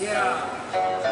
Yeah.